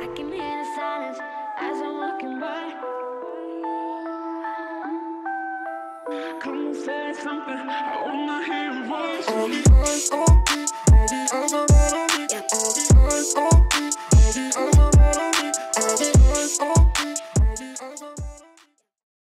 I can hear the silence as I'm walking by. Come say something, I wanna hear your voice. All the eyes on me, all the eyes on me, all the eyes on me.